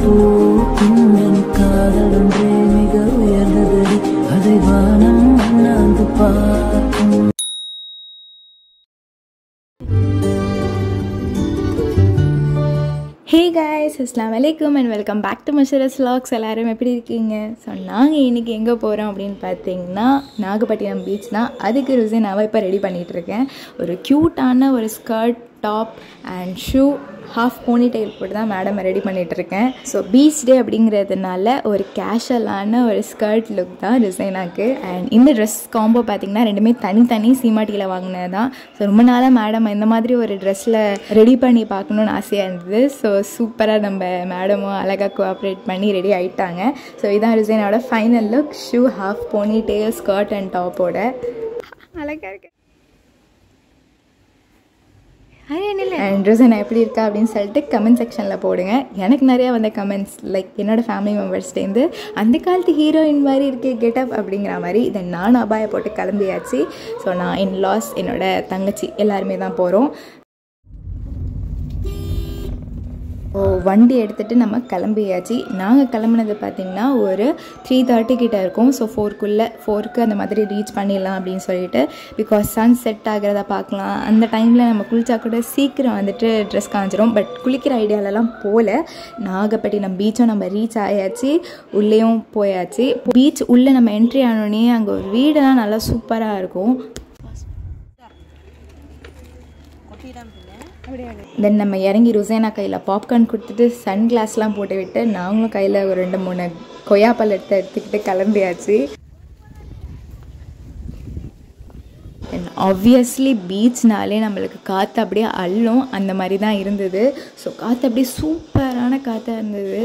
பூக்கும் காதல் ஒன்றே மிக உயர்ந்ததடி. அதை வானம் அண்ணாந்து பார்க்கும். ஹே காய்ஸ் அஸ்லாம் வலைக்கம் and welcome back to Musharas logs எல்லோரும் எப்படி இருக்கீங்க? ஸோ நாங்கள் இன்றைக்கி எங்கே போகிறோம் அப்படின்னு பார்த்தீங்கன்னா நாகப்பட்டினம் பீச்னா அதுக்கு ருசி நான் இப்போ ரெடி பண்ணிகிட்டு இருக்கேன். ஒரு க்யூட்டான ஒரு skirt top and shoe half ponytail போட்டு தான் மேடம் ரெடி பண்ணிகிட்டு இருக்கேன். ஸோ பீச் டே அப்படிங்கிறதுனால ஒரு கேஷுவலான ஒரு ஸ்கர்ட் லுக் தான் டிசைனாக்கு அண்ட் இந்த ட்ரெஸ் காம்போ பார்த்திங்கன்னா ரெண்டுமே தனித்தனி சீமாட்டியில் வாங்கினது தான். ஸோ ரொம்ப நாளாக மேடம் இந்த மாதிரி ஒரு ட்ரெஸ்ஸில் ரெடி பண்ணி பார்க்கணுன்னு ஆசையாக இருந்தது. ஸோ சூப்பராக நம்ம மேடமும் அழகாக கோஆப்ரேட் பண்ணி ரெடி ஆகிட்டாங்க ஸோ இதான் டிசைனோட final look shoe half ponytail skirt and டாப்போட அழகாக இருக்கு அண்ட் ரோசனா எப்படி இருக்கா அப்படின்னு சொல்லிட்டு கமெண்ட் செக்ஷனில் போடுங்க. எனக்கு நிறையா வந்த கமெண்ட்ஸ் லைக் என்னோடய ஃபேமிலி மெம்பர்ஸ்லேருந்து அந்த காலத்து ஹீரோயின் மாதிரி இருக்கே கெட்டப் அப்படிங்கிற மாதிரி இதை நானும் அபாய போட்டு கிளம்பியாச்சு. ஸோ நான் என் லாஸ் என்னோட தங்கச்சி எல்லாருமே தான் போகிறோம் வண்டி எடுத்துகிட்டு நம்ம கிளம்பியாச்சு. நாங்கள் கிளம்புனது பார்த்திங்கன்னா ஒரு த்ரீ தேர்ட்டி கிட்டே இருக்கும். ஸோ ஃபோர்க்குள்ளே ஃபோர்க்கு அந்த மாதிரி ரீச் பண்ணிடலாம் அப்படின்னு சொல்லிட்டு பிகாஸ் சன் செட் ஆகிறத பார்க்கலாம். அந்த டைமில் நம்ம குளிச்சா கூட சீக்கிரம் வந்துட்டு ட்ரெஸ் காஞ்சிரும். பட் குளிக்கிற ஐடியாலலாம் போகல நாகப்பட்டினம் பீச்சும் நம்ம ரீச் ஆயாச்சு. உள்ளேயும் போயாச்சு. பீச் உள்ளே நம்ம என்ட்ரி ஆனோடனே அங்கே ஒரு வீடெல்லாம் நல்லா சூப்பராக இருக்கும். தென் நம்ம இறங்கி ருசேனா கையில் பாப்கார்ன் கொடுத்துட்டு சன் கிளாஸ்லாம் போட்டு விட்டு நாங்களும் கையில் ஒரு ரெண்டு மூணு கொய்யாப்பல் எடுத்து எடுத்துக்கிட்டு கிளம்பியாச்சு. ஆப்வியஸ்லி பீச்னாலே நம்மளுக்கு காற்று அப்படியே அள்ளும். அந்த மாதிரி தான் இருந்தது. ஸோ காற்று அப்படியே சூப்பரான காற்றாக இருந்தது.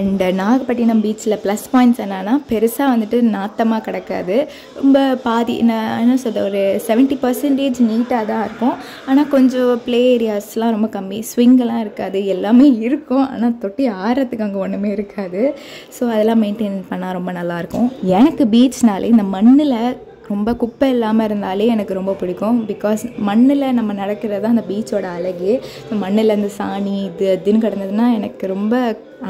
அண்ட் uh, நாகப்பட்டினம் பீச்சில் ப்ளஸ் பாயிண்ட்ஸ் என்னென்னா பெருசாக வந்துட்டு நாத்தமாக கிடக்காது. ரொம்ப பாதி நான் என்ன சொல்கிறது ஒரு செவன்ட்டி பர்சன்டேஜ் நீட்டாக தான் இருக்கும். ஆனால் கொஞ்சம் ப்ளே ஏரியாஸ்லாம் ரொம்ப கம்மி. ஸ்விங்கெல்லாம் இருக்காது. எல்லாமே இருக்கும். ஆனால் தொட்டி ஆறத்துக்கு அங்கே ஒன்றுமே இருக்காது. ஸோ அதெல்லாம் மெயின்டைன் பண்ணால் ரொம்ப நல்லாயிருக்கும் எனக்கு பீச்னாலே இந்த மண்ணில் ரொம்ப குப்பை இல்லாமல் இருந்தாலே எனக்கு ரொம்ப பிடிக்கும். பிகாஸ் மண்ணில் நம்ம நடக்கிறது தான் அந்த பீச்சோட அழகு மண்ணில் அந்த சாணி இது இதுன்னு கிடந்ததுன்னா எனக்கு ரொம்ப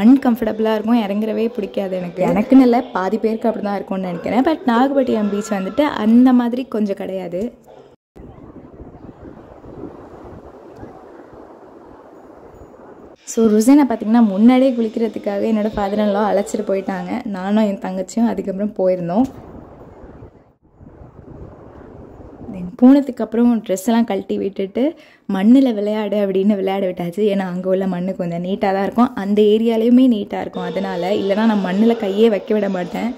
அன்கம்ஃபர்டபுளாக இருக்கும். இறங்குறவே பிடிக்காது எனக்கு. எனக்குன்னு இல்லை பாதி பேருக்கு அப்படி தான் இருக்கும்னு நினைக்கிறேன். பட் நாகப்பட்டினம் பீச் வந்துட்டு அந்த மாதிரி கொஞ்சம் கிடையாது. ஸோ ருசேனை பார்த்திங்கன்னா முன்னாடியே குளிக்கிறதுக்காக என்னோடய ஃபாதரெல்லாம் அழைச்சிட்டு போயிட்டாங்க. நானும் என் தங்கச்சியும் அதுக்கப்புறம் போயிருந்தோம் தென் போனதுக்கப்புறம் ட்ரெஸ் எல்லாம் கழட்டி விட்டுட்டு மண்ணில் விளையாடு அப்படின்னு விளையாட விட்டாச்சு. ஏன்னா அங்கே உள்ள மண்ணு கொஞ்சம் நீட்டாக தான் இருக்கும். அந்த ஏரியாலையுமே நீட்டாக இருக்கும். அதனால் இல்லைனா நான் மண்ணில் கையே வைக்க விட மாட்டேன்.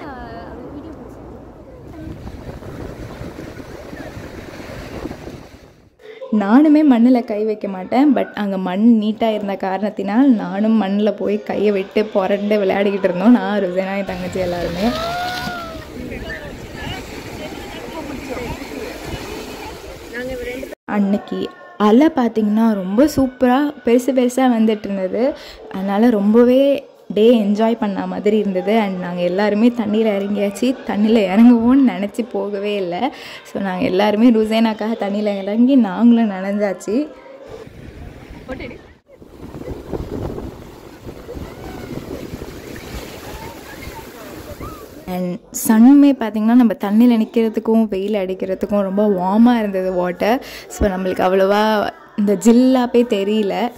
நானுமே மண்ணில் கை வைக்க மாட்டேன். பட் அங்கே மண் நீட்டாக இருந்த காரணத்தினால் நானும் மண்ணில் போய் கையை விட்டு புரண்டு விளையாடிக்கிட்டு இருந்தோம். நான் ருசேனா என் தங்கச்சி எல்லாருமே. அன்னைக்கு அலை பார்த்திங்கன்னா ரொம்ப சூப்பராக பெருசு பெருசாக வந்துட்டு இருந்தது. அதனால் ரொம்பவே டே என்ஜாய் பண்ண மாதிரி இருந்தது. அண்ட் நாங்கள் எல்லாருமே தண்ணியில் இறங்கியாச்சு. தண்ணியில் இறங்குவோம்னு நினச்சி போகவே இல்லை. ஸோ நாங்கள் எல்லாருமே ருசேனாக்காக தண்ணியில் இறங்கி நாங்களும் நனைஞ்சாச்சு. அண்ட் சன்மே பார்த்திங்கன்னா நம்ம தண்ணியில் நிற்கிறதுக்கும் வெயில் அடிக்கிறதுக்கும் ரொம்ப வார்மாக இருந்தது வாட்டர் ஸோ நம்மளுக்கு அவ்வளோவா இந்த ஜில்லாப்பே தெரியல.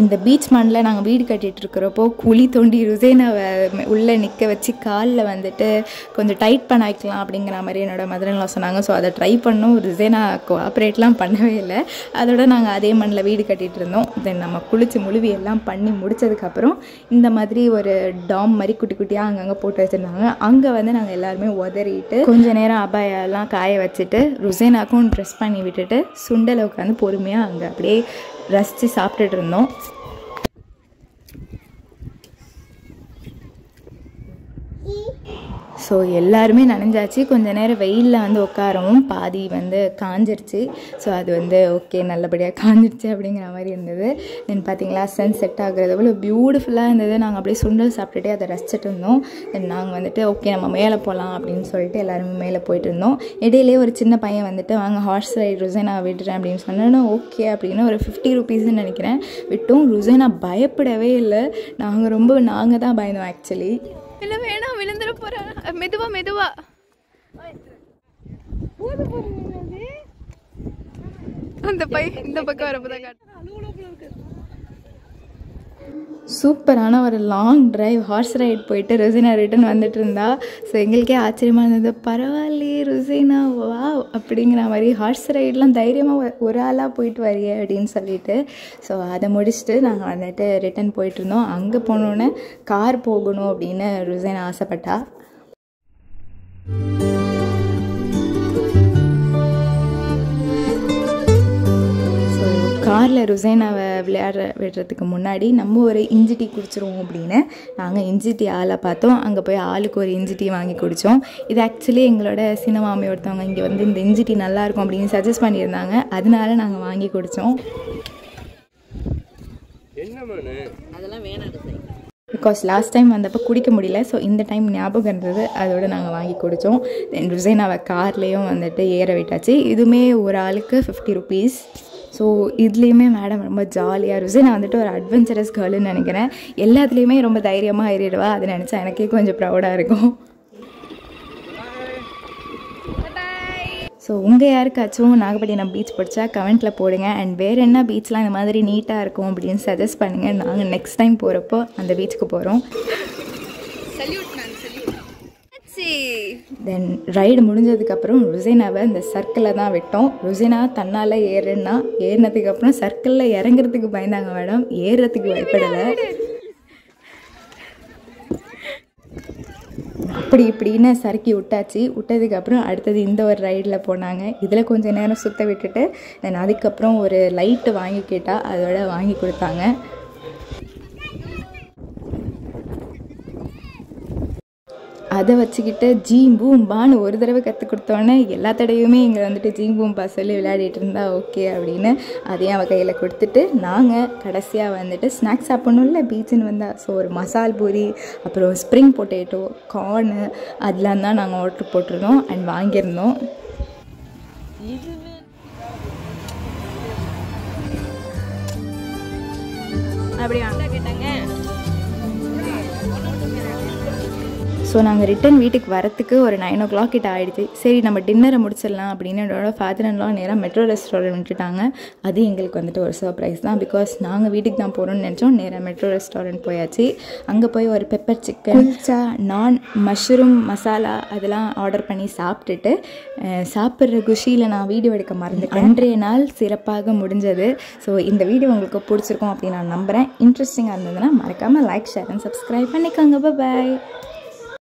இந்த பீச் மண்ணில் நாங்கள் வீடு கட்டிகிட்டு இருக்கிறப்போ குழி தோண்டி ருசேனாவை உள்ளே நிற்க வச்சு காலில் வந்துட்டு கொஞ்சம் டைட் பண்ண வைக்கலாம் அப்படிங்கிற மாதிரி என்னோட மதுரன்லாம் சொன்னாங்க. ஸோ அதை ட்ரை பண்ணோம். ருசேனா கோஆப்ரேட்லாம் பண்ணவே இல்லை. அதோட நாங்கள் அதே மண்ணில் வீடு கட்டிகிட்டு இருந்தோம். தென் நம்ம குளிச்சு முழுவி எல்லாம் பண்ணி முடிச்சதுக்கப்புறம் இந்த மாதிரி ஒரு டாம் மாதிரி குட்டி குட்டியாக அங்கங்கே போட்டு வச்சுருந்தாங்க. அங்கே வந்து நாங்கள் எல்லாருமே உதறிட்டு கொஞ்ச நேரம் அபாயெல்லாம் காய வச்சுட்டு ருசேனாக்கும் ட்ரெஸ் பண்ணி விட்டுட்டு சுண்டலை உட்காந்து பொறுமையாக அங்கே அப்படியே ரசித்து சாப்பிட்டுட்டு இருந்தோம். ஸோ எல்லாருமே நனைஞ்சாச்சு. கொஞ்ச நேரம் வெயிலில் வந்து உட்காரவும் பாதி வந்து காஞ்சிருச்சு. ஸோ அது வந்து ஓகே நல்லபடியாக காஞ்சிருச்சு அப்படிங்கிற மாதிரி இருந்தது. தென் பார்த்தீங்களா சன் செட் ஆகுறது அவ்வளோ பியூட்டிஃபுல்லாக இருந்தது. நாங்கள் அப்படியே சுண்டல் சாப்பிட்டுட்டே அதை ரசிச்சிட்டு இருந்தோம். தென் நாங்கள் வந்துட்டு ஓகே நம்ம மேலே போகலாம் அப்படின்னு சொல்லிட்டு எல்லாருமே மேலே போயிட்டு இருந்தோம். இடையிலே ஒரு சின்ன பையன் வந்துட்டு வாங்க ஹார்ஸ் ரைட் ருசைனா விடுறேன் அப்படின்னு சொன்னேன்னா ஓகே அப்படின்னு ஒரு ஃபிஃப்டி ருபீஸ்ன்னு நினைக்கிறேன். விட்டோம். ருசைனா பயப்படவே இல்லை. நாங்கள் ரொம்ப நாங்கள் தான் பயந்தோம் ஆக்சுவலி இல்ல வேணாம் விழுந்துட போறா. மெதுவா மெதுவா. அந்த பை இந்த பக்கம் வரப்பதான் காட்டு. சூப்பரான ஒரு லாங் டிரைவ் ஹார்ஸ் ரைட் போயிட்டு ருசினா ரிட்டன் வந்துட்டு இருந்தா ஸோ எங்களுக்கே ஆச்சரியமாக இருந்தது. பரவாயில்லையே ருசினா வா அப்படிங்கிற மாதிரி ஹார்ஸ் ரைட்லாம் தைரியமாக ஒரு ஆளாக போயிட்டு வரியே அப்படின்னு சொல்லிட்டு. ஸோ அதை முடிச்சுட்டு நாங்கள் வந்துட்டு ரிட்டன் போயிட்டு இருந்தோம் அங்கே போனோன்னே கார் போகணும் அப்படின்னு ருசினா ஆசைப்பட்டா. காரில் ருசைனாவை விளையாட விடுறதுக்கு முன்னாடி நம்ம ஒரு இஞ்சி டீ குடிச்சிருவோம் அப்படின்னு நாங்கள் இஞ்சி டீ ஆளை பார்த்தோம். அங்கே போய் ஆளுக்கு ஒரு இஞ்சி டீ வாங்கி குடித்தோம் இது ஆக்சுவலி எங்களோட சினிமாமி ஒருத்தவங்க இங்கே வந்து இந்த இஞ்சி டீ நல்லாயிருக்கும் அப்படின்னு சஜஸ்ட் பண்ணியிருந்தாங்க. அதனால நாங்கள் வாங்கி குடித்தோம் பிகாஸ் லாஸ்ட் டைம் வந்தப்போ குடிக்க முடியல ஸோ இந்த டைம் ஞாபகம் இருந்தது அதோட நாங்கள் வாங்கி குடித்தோம் தென் ருசைனாவை கார்லேயும் வந்துட்டு ஏற விட்டாச்சு. இதுவுமே ஒரு ஆளுக்கு ஃபிஃப்டி ருபீஸ் ஸோ இதுலேயுமே மேடம் ரொம்ப ஜாலியாக ருசைனா வந்துட்டு ஒரு அட்வென்ச்சரஸ் கேர்ள்னு நினைக்கிறேன். எல்லாத்துலேயுமே ரொம்ப தைரியமாக ஏறிடுவா. அதை நினச்சா எனக்கே கொஞ்சம் ப்ரௌடாக இருக்கும். ஸோ உங்கள் யாருக்காச்சும் நாகப்பட்டினம் பீச் பிடிச்சா கமெண்ட்டில் போடுங்க. அண்ட் வேறு என்ன பீச்லாம் இந்த மாதிரி நீட்டாக இருக்கும் அப்படின்னு சஜஸ்ட் பண்ணுங்கள் நாங்கள் நெக்ஸ்ட் டைம் போகிறப்போ அந்த பீச்சுக்கு போகிறோம் தென் ரைடு முடிஞ்சதுக்கப்புறம் ருசேனாவை இந்த சர்க்கிளில் தான் விட்டோம். ருசேனா தன்னால் ஏறுன்னா ஏறினதுக்கப்புறம் சர்க்கிளில் இறங்குறதுக்கு பயந்தாங்க மேடம். ஏறுறதுக்கு பயப்படலை. அப்படி இப்படின்னு சறுக்கி விட்டாச்சு. விட்டதுக்கப்புறம் அடுத்தது இந்த ஒரு ரைடில் போனாங்க. இதில் கொஞ்சம் நேரம் சுற்ற விட்டுட்டு தென் அதுக்கப்புறம் ஒரு லைட்டு வாங்கி கேட்டால் அதோட வாங்கி கொடுத்தாங்க. அதை வச்சுக்கிட்டு ஜீம் பூம்பான்னு ஒரு தடவை கற்றுக் கொடுத்தோன்னே எல்லா தடையுமே இங்கே வந்துட்டு ஜீம் பூம்பா சொல்லி விளையாடிட்டு இருந்தா ஓகே அப்படின்னு அதையும் அவள் கையில் கொடுத்துட்டு நாங்கள் கடைசியாக வந்துட்டு ஸ்நாக்ஸ் சாப்பிட்ணும்ல பீச்சுன்னு வந்தால் ஸோ ஒரு மசால் பூரி அப்புறம் ஸ்ப்ரிங் பொட்டேட்டோ கார்னு அதெலாம் தான் நாங்கள் ஆர்டர் போட்டிருந்தோம் அண்ட் வாங்கியிருந்தோம். அப்படி வாங்க கேட்டாங்க ஸோ நாங்கள் ரிட்டன் வீட்டுக்கு வரத்துக்கு ஒரு நைன் ஓ கிளாக் கிட்ட ஆயிடுச்சு. சரி நம்ம டின்னரை முடிச்சிடலாம் அப்படின்னு என்னோட ஃபாதர் அண்ட்லாம் நேராக மெட்ரோ ரெஸ்டாரண்ட் விட்டுட்டாங்க அது எங்களுக்கு வந்துட்டு ஒரு சர்ப்ரைஸ் தான். பிகாஸ் நாங்கள் வீட்டுக்கு தான் போகிறோம்னு நினச்சோம். நேராக மெட்ரோ ரெஸ்டாரண்ட் போயாச்சு. அங்கே போய் ஒரு பெப்பர் சிக்கன் குல்ச்சா. நான் மஷ்ரூம் மசாலா அதெல்லாம் ஆர்டர் பண்ணி சாப்பிட்டுட்டு சாப்பிட்ற குஷியில் நான் வீடியோ எடுக்க மறந்துட்டேன். அன்றைய நாள் சிறப்பாக முடிஞ்சது. ஸோ இந்த வீடியோ உங்களுக்கு பிடிச்சிருக்கும் அப்படின்னு நான் நம்புகிறேன் இன்ட்ரெஸ்டிங்காக இருந்ததுன்னா மறக்காமல் லைக் ஷேர் அண்ட் சப்ஸ்கிரைப் பண்ணிக்கோங்க. பாய்